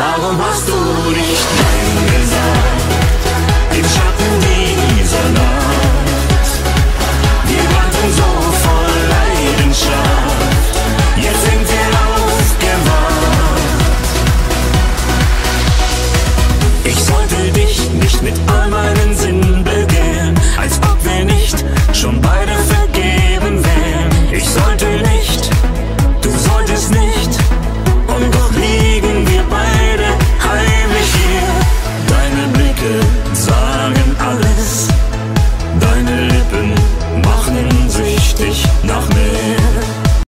Warum hast du nicht good.